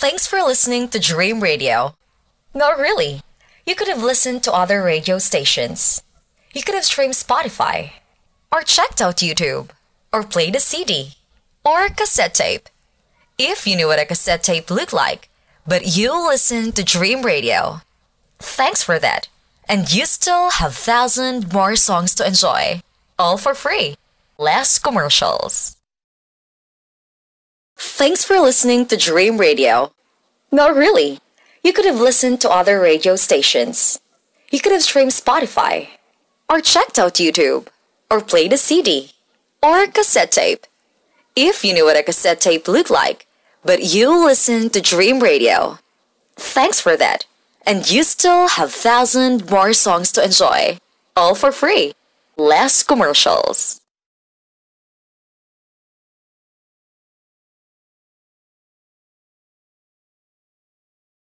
Thanks for listening to Dream Radio. Not really. You could have listened to other radio stations. You could have streamed Spotify, or checked out YouTube, or played a CD, or a cassette tape. If you knew what a cassette tape looked like, but you listened to Dream Radio. Thanks for that. And you still have thousand more songs to enjoy, all for free. Less commercials. Thanks for listening to Dream Radio. Not really. You could have listened to other radio stations. You could have streamed Spotify, or checked out YouTube, or played a CD, or a cassette tape. If you knew what a cassette tape looked like, but you listened to Dream Radio. Thanks for that. And you still have thousand more songs to enjoy, all for free. Less commercials.